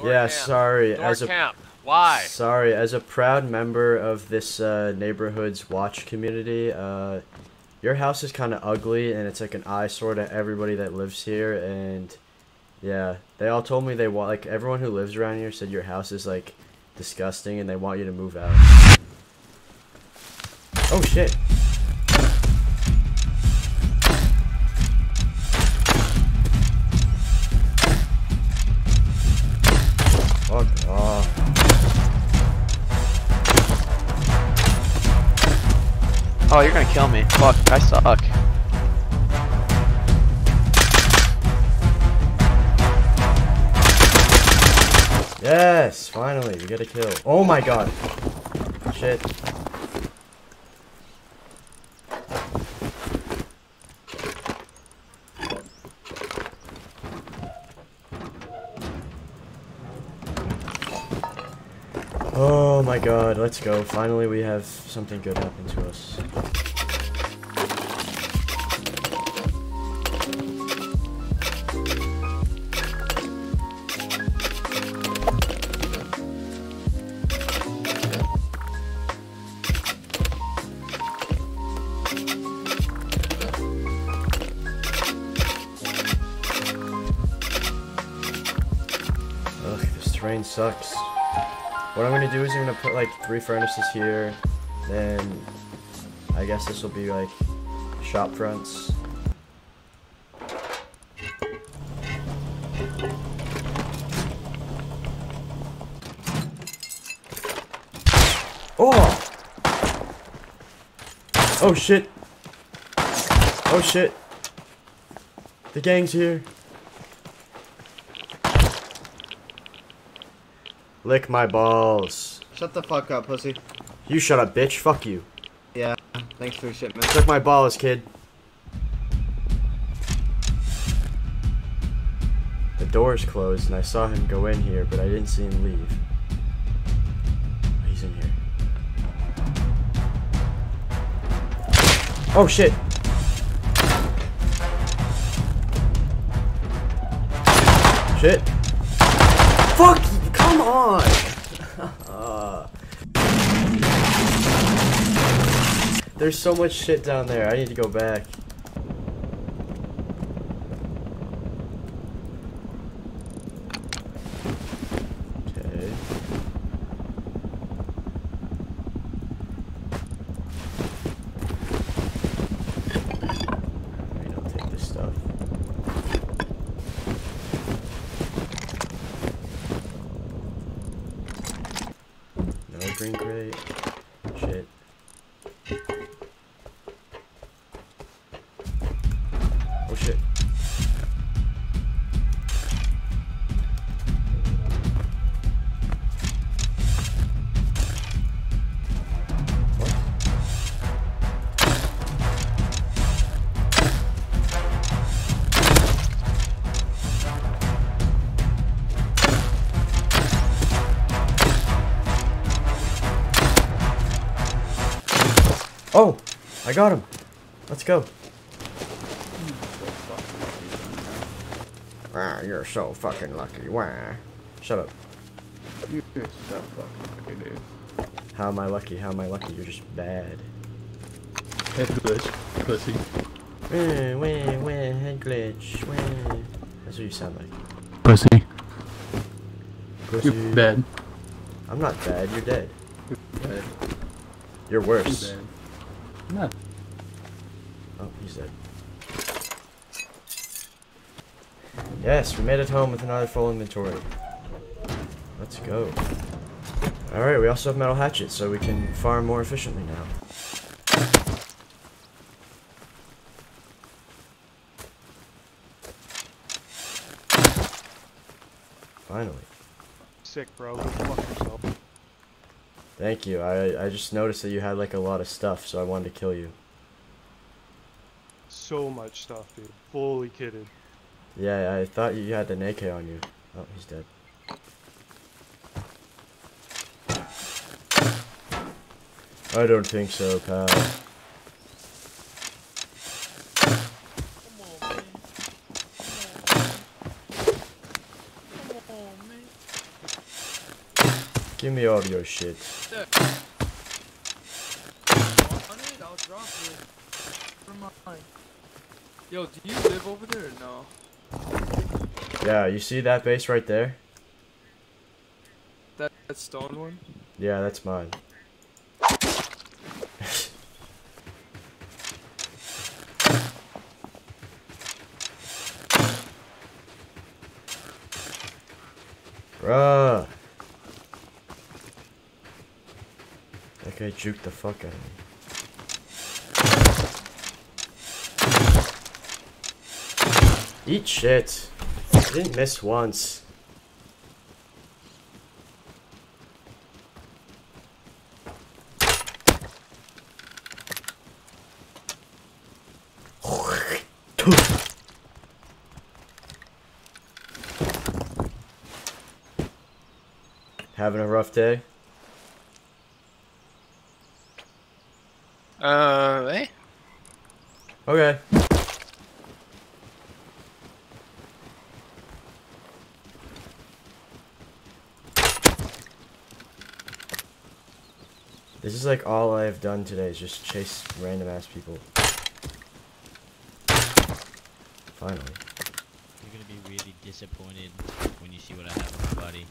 Door yeah, camp. sorry. Door as a camp. Why? sorry, as a proud member of this uh, neighborhood's watch community, uh, your house is kind of ugly and it's like an eyesore to everybody that lives here. And yeah, they all told me they want like everyone who lives around here said your house is like disgusting and they want you to move out. Oh shit. Oh, you're gonna kill me. Fuck, I suck. Yes, finally, we get a kill. Oh my god. Shit. Oh my god, let's go. Finally we have something good happen to us. Ugh, this terrain sucks. What I'm gonna do is I'm gonna put like three furnaces here, then I guess this will be like shop fronts. Oh! Oh shit! Oh shit! The gang's here. Lick my balls. Shut the fuck up, pussy. You shut up, bitch. Fuck you. Yeah, thanks for the shipment. Suck my balls, kid. The door's closed, and I saw him go in here, but I didn't see him leave. He's in here. Oh shit! Shit! Fuck! Come on! There's so much shit down there. I need to go back. Oh, I got him. Let's go. Ah, you're so fucking lucky. Wah. Shut up. You're so fucking lucky, dude. How am I lucky? How am I lucky? You're just bad. Head glitch, pussy. Wah, wah, wah, head glitch. Wah. That's what you sound like. Pussy. Pussy. You're bad. I'm not bad. You're dead. Bad. You're You're worse. bad. No. Oh, he's dead. Yes, we made it home with another full inventory. Let's go. Alright, we also have metal hatchets, so we can farm more efficiently now. Finally. Sick, bro. Go fuck yourself. Thank you. I, I just noticed that you had like a lot of stuff, so I wanted to kill you. So much stuff, dude. Fully kitted. Yeah, I thought you had an AK on you. Oh, he's dead. I don't think so, pal. Give me all your shit. On it, I'll drop it. Never mind. Yo, do you live over there or no? Yeah, you see that base right there? That, that stone one? Yeah, that's mine. Bruh. That guy juked the fuck out of me. Eat shit. I didn't miss once. Having a rough day? Uh, eh? Okay. This is like all I have done today is just chase random ass people. Finally. You're gonna be really disappointed when you see what I have on my body.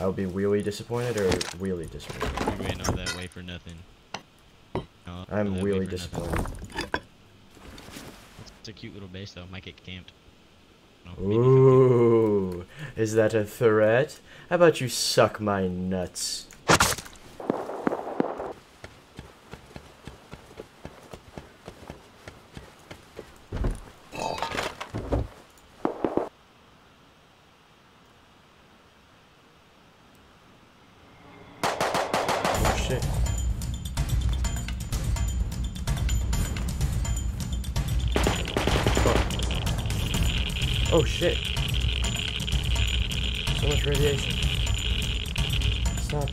I will be really disappointed or really disappointed. You ran all that way for nothing. No, I'm really for nothing. A cute little base though. Might get camped. No. Ooh, is that a threat? How about you suck my nuts? Oh shit. So much radiation. Stop.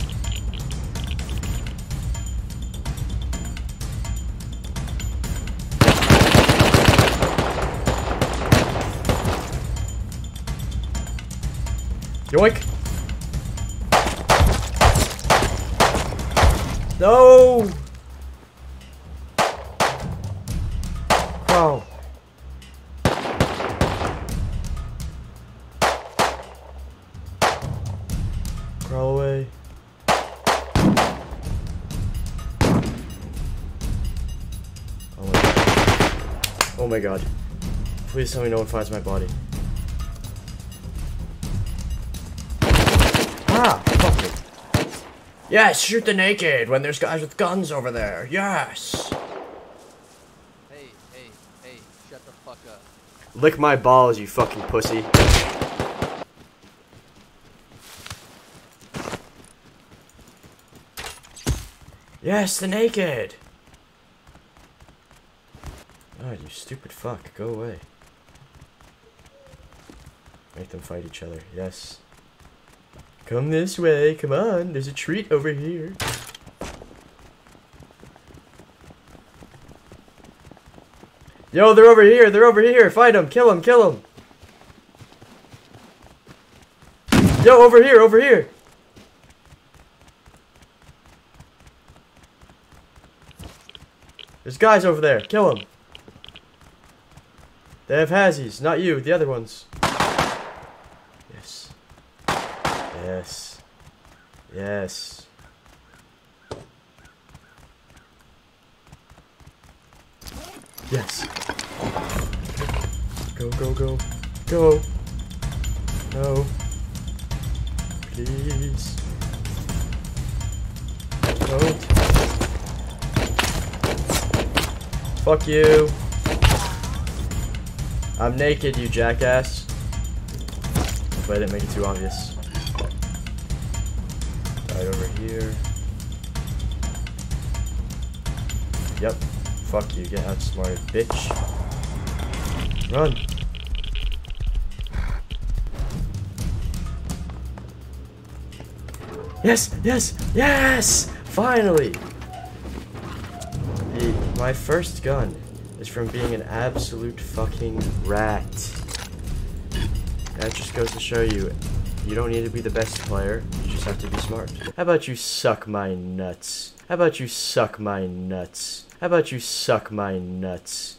Yoink! No! Crawl away. Oh my god. Oh my god. Please tell me no one finds my body. Ah! Fuck it. Yes, shoot the naked when there's guys with guns over there. Yes! Hey, hey, hey, shut the fuck up. Lick my balls, you fucking pussy. Yes, the naked! Oh, you stupid fuck. Go away. Make them fight each other. Yes. Come this way. Come on. There's a treat over here. Yo, they're over here. They're over here. Fight them. Kill them. Kill them. Yo, over here. Over here. There's guys over there. Kill them. They have hazies, Not you. The other ones. Yes. Yes. Yes. Yes. Go, go, go. Go. No. Please. Don't. Fuck you. I'm naked, you jackass. Hopefully I didn't make it too obvious. Right over here. Yep. Fuck you, get outsmarted, bitch. Run. Yes, yes, yes! Finally! My first gun is from being an absolute fucking rat. That just goes to show you, you don't need to be the best player, you just have to be smart. How about you suck my nuts? How about you suck my nuts? How about you suck my nuts?